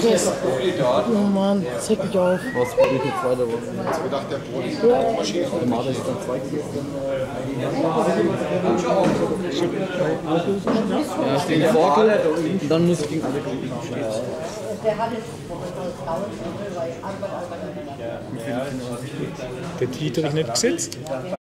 Chris. Oh Mann, das regt mich auf. Was bin ich jetzt weiter? Ich gedacht, der Brot ist eine Maschine. Der ist dann zwei Kilo. Ja, steht die Vorkel dann muss gegen alle Gruppen Der Dietrich nicht gesetzt.